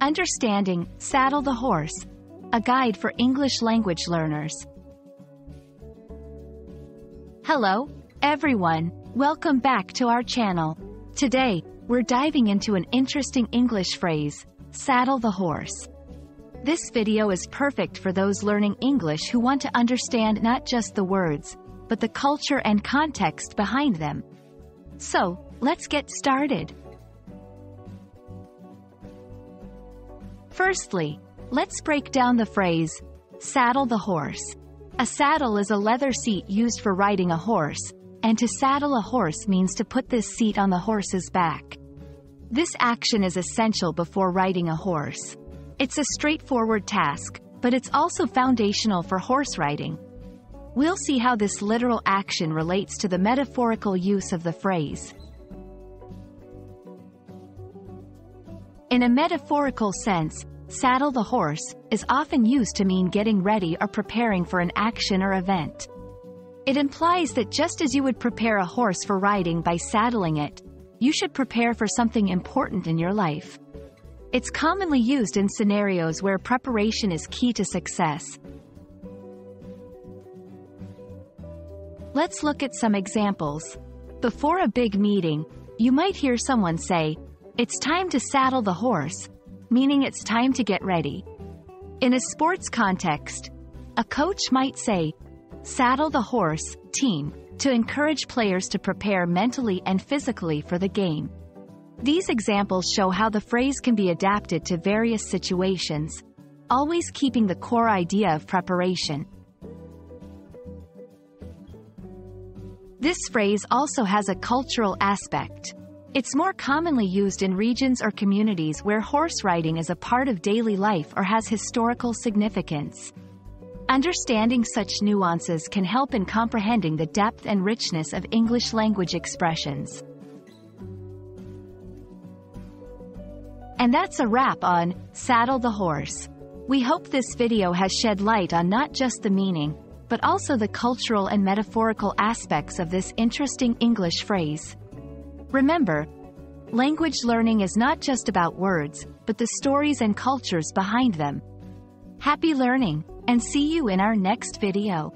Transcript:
Understanding Saddle the Horse, a guide for English language learners. Hello, everyone. Welcome back to our channel. Today, we're diving into an interesting English phrase, saddle the horse. This video is perfect for those learning English who want to understand not just the words, but the culture and context behind them. So, let's get started. Firstly, let's break down the phrase, saddle the horse. A saddle is a leather seat used for riding a horse, and to saddle a horse means to put this seat on the horse's back. This action is essential before riding a horse. It's a straightforward task, but it's also foundational for horse riding. We'll see how this literal action relates to the metaphorical use of the phrase. In a metaphorical sense, saddle the horse is often used to mean getting ready or preparing for an action or event. It implies that just as you would prepare a horse for riding by saddling it, you should prepare for something important in your life. It's commonly used in scenarios where preparation is key to success. Let's look at some examples. Before a big meeting, you might hear someone say, it's time to saddle the horse, meaning it's time to get ready. In a sports context, a coach might say, saddle the horse, team, to encourage players to prepare mentally and physically for the game. These examples show how the phrase can be adapted to various situations, always keeping the core idea of preparation. This phrase also has a cultural aspect. It's more commonly used in regions or communities where horse riding is a part of daily life or has historical significance. Understanding such nuances can help in comprehending the depth and richness of English language expressions. And that's a wrap on Saddle the Horse. We hope this video has shed light on not just the meaning, but also the cultural and metaphorical aspects of this interesting English phrase. Remember, language learning is not just about words, but the stories and cultures behind them. Happy learning, and see you in our next video.